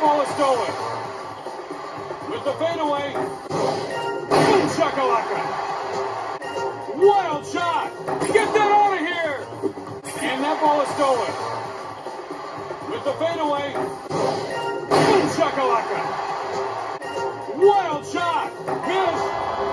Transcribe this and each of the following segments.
ball is stolen. With the fadeaway. Boom shakalaka. Wild shot. Get that out of here. And that ball is stolen. With the fadeaway. Boom shakalaka. Wild shot. Miss.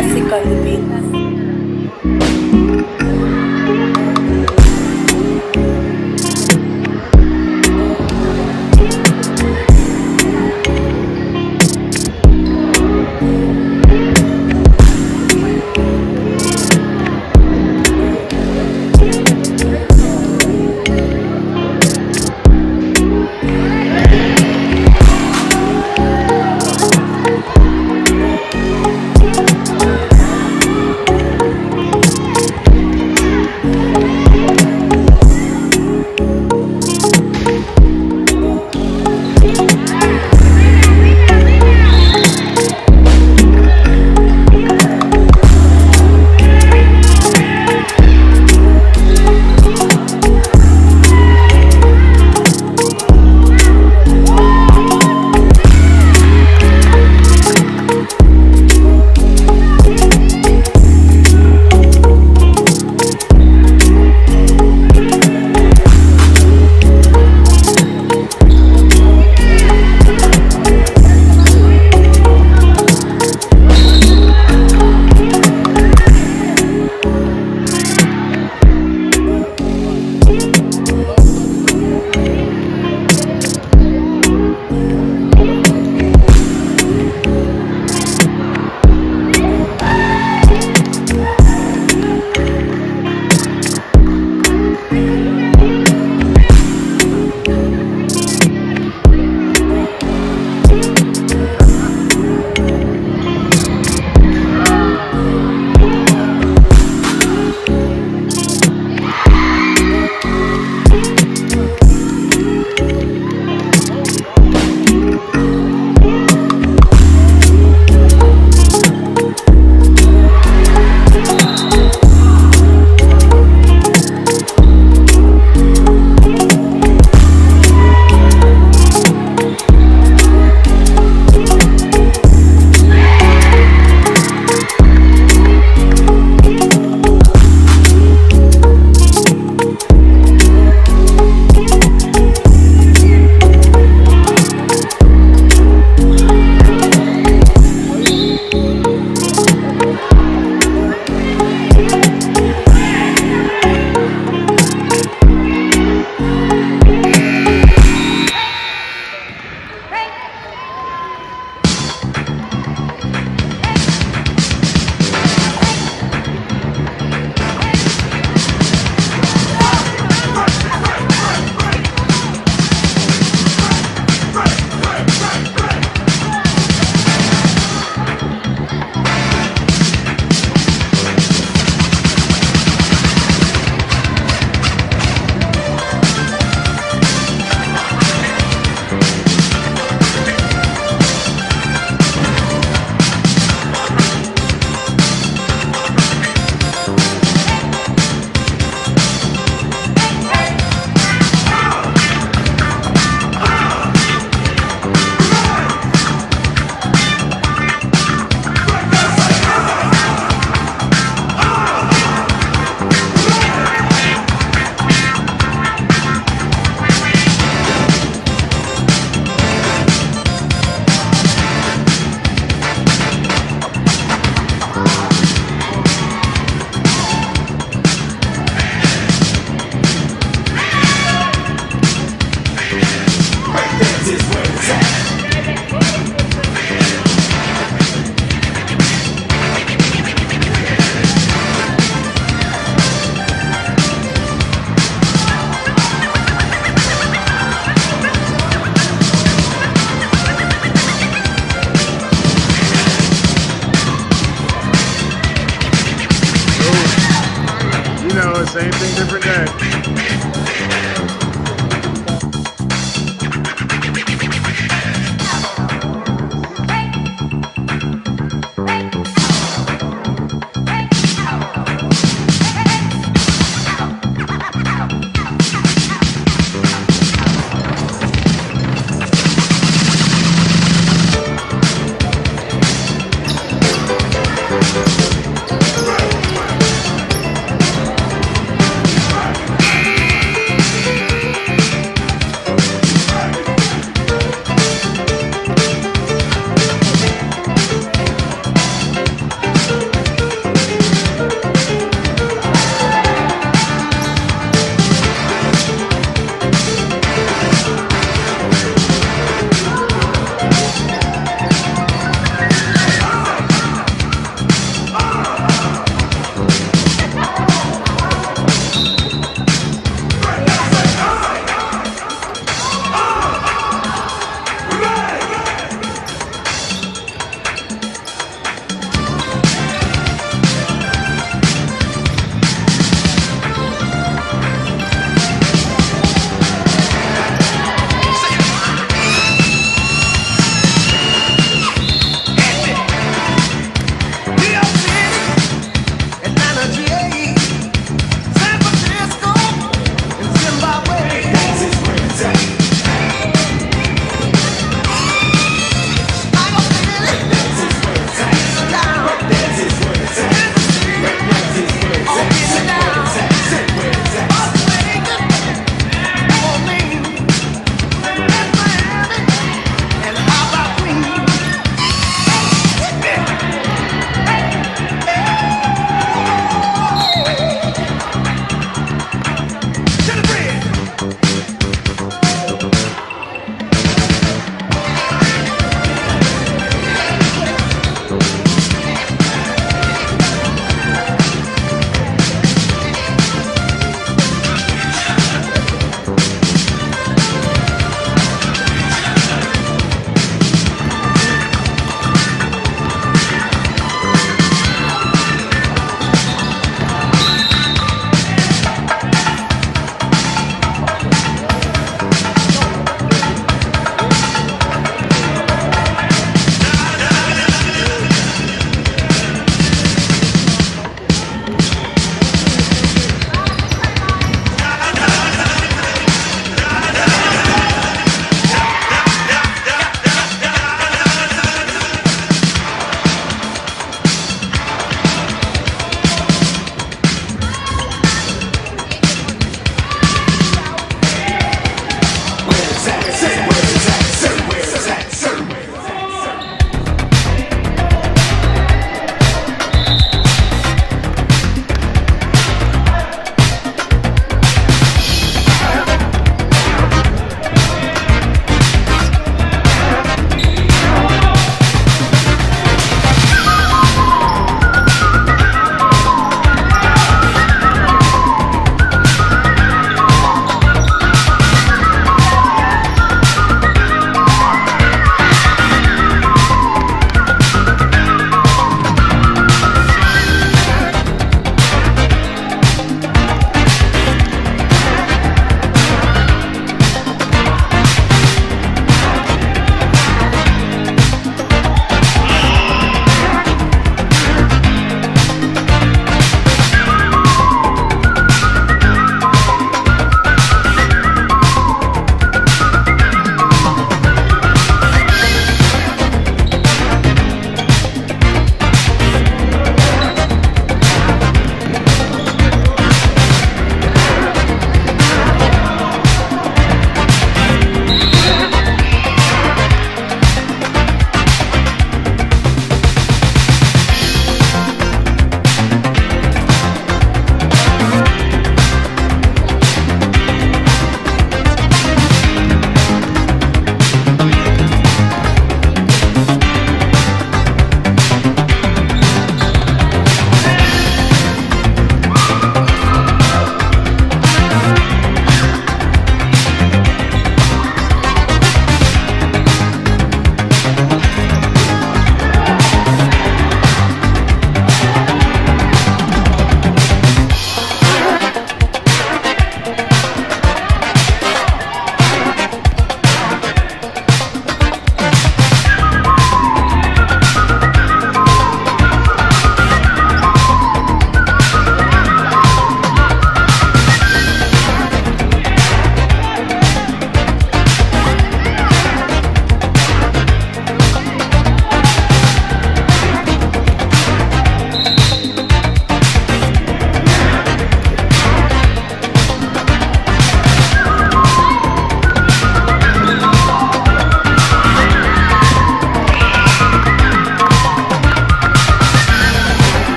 classical